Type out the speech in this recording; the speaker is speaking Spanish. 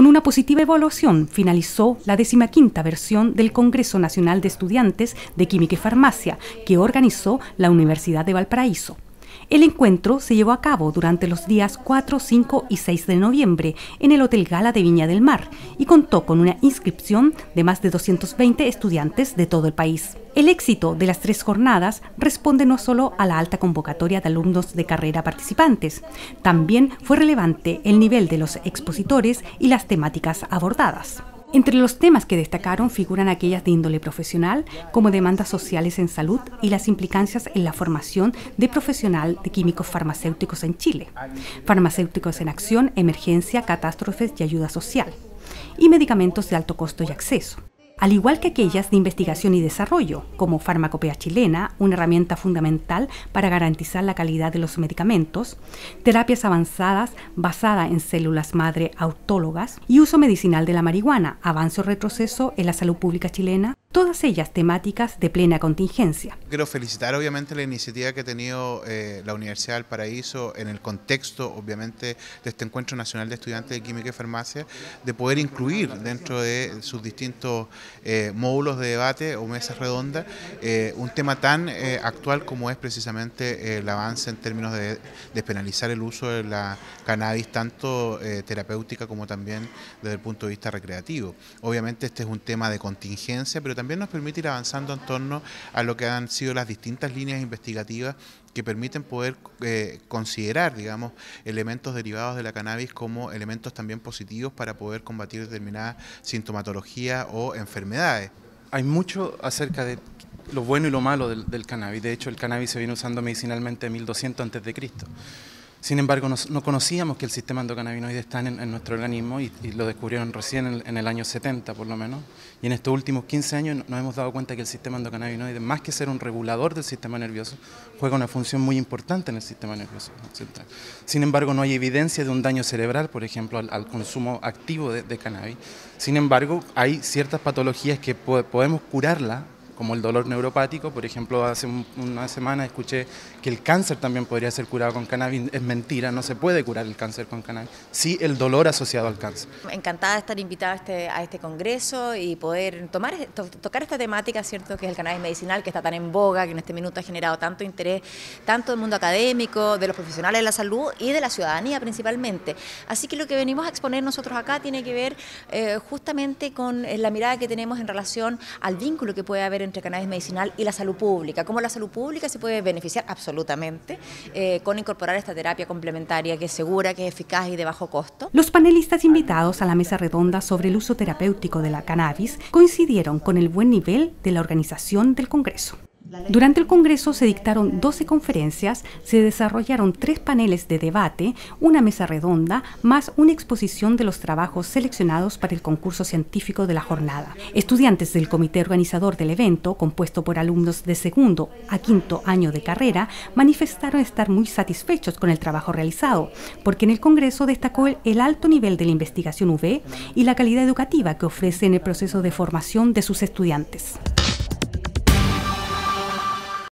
Con una positiva evaluación finalizó la decimaquinta versión del Congreso Nacional de Estudiantes de Química y Farmacia que organizó la Universidad de Valparaíso. El encuentro se llevó a cabo durante los días 4, 5 y 6 de noviembre en el Hotel Gala de Viña del Mar y contó con una inscripción de más de 220 estudiantes de todo el país. El éxito de las tres jornadas responde no solo a la alta convocatoria de alumnos de carrera participantes, también fue relevante el nivel de los expositores y las temáticas abordadas. Entre los temas que destacaron figuran aquellas de índole profesional, como demandas sociales en salud y las implicancias en la formación de profesional de químicos farmacéuticos en Chile, farmacéuticos en acción, emergencia, catástrofes y ayuda social, y medicamentos de alto costo y acceso al igual que aquellas de investigación y desarrollo, como farmacopea chilena, una herramienta fundamental para garantizar la calidad de los medicamentos, terapias avanzadas basada en células madre autólogas y uso medicinal de la marihuana, avance o retroceso en la salud pública chilena, todas ellas temáticas de plena contingencia. Quiero felicitar obviamente la iniciativa que ha tenido eh, la Universidad del Paraíso en el contexto obviamente de este Encuentro Nacional de Estudiantes de Química y Farmacia, de poder incluir dentro de sus distintos eh, módulos de debate o mesas redondas eh, un tema tan actual como es precisamente el avance en términos de despenalizar el uso de la cannabis tanto terapéutica como también desde el punto de vista recreativo. Obviamente este es un tema de contingencia, pero también nos permite ir avanzando en torno a lo que han sido las distintas líneas investigativas que permiten poder eh, considerar, digamos, elementos derivados de la cannabis como elementos también positivos para poder combatir determinadas sintomatologías o enfermedades. Hay mucho acerca de lo bueno y lo malo del, del cannabis. De hecho, el cannabis se viene usando medicinalmente en 1200 a.C. Sin embargo, no, conocíamos que el sistema endocannabinoide está en, nuestro organismo y, lo descubrieron recién en, el año 70 por lo menos. Y en estos últimos 15 años nos hemos dado cuenta que el sistema endocannabinoide, más que ser un regulador del sistema nervioso, juega una función muy importante en el sistema nervioso central. Sin embargo, no hay evidencia de un daño cerebral, por ejemplo, al, consumo activo de, cannabis. Sin embargo, hay ciertas patologías que podemos curarla como el dolor neuropático. Por ejemplo, hace una semana escuché que el cáncer también podría ser curado con cannabis. Es mentira, no se puede curar el cáncer con cannabis. Sí el dolor asociado al cáncer. Encantada de estar invitada a este, este congreso y poder tocar esta temática, ¿cierto? Que es el cannabis medicinal, que está tan en boga, que en este minuto ha generado tanto interés, tanto del mundo académico, de los profesionales de la salud y de la ciudadanía principalmente. Así que lo que venimos a exponer nosotros acá tiene que ver eh, justamente con eh, la mirada que tenemos en relación al vínculo que puede haber entre cannabis medicinal y la salud pública, cómo la salud pública se puede beneficiar absolutamente eh, con incorporar esta terapia complementaria que es segura, que es eficaz y de bajo costo. Los panelistas invitados a la mesa redonda sobre el uso terapéutico de la cannabis coincidieron con el buen nivel de la organización del Congreso. Durante el Congreso se dictaron 12 conferencias, se desarrollaron tres paneles de debate, una mesa redonda, más una exposición de los trabajos seleccionados para el concurso científico de la jornada. Estudiantes del comité organizador del evento, compuesto por alumnos de segundo a quinto año de carrera, manifestaron estar muy satisfechos con el trabajo realizado, porque en el Congreso destacó el alto nivel de la investigación UV y la calidad educativa que ofrece en el proceso de formación de sus estudiantes.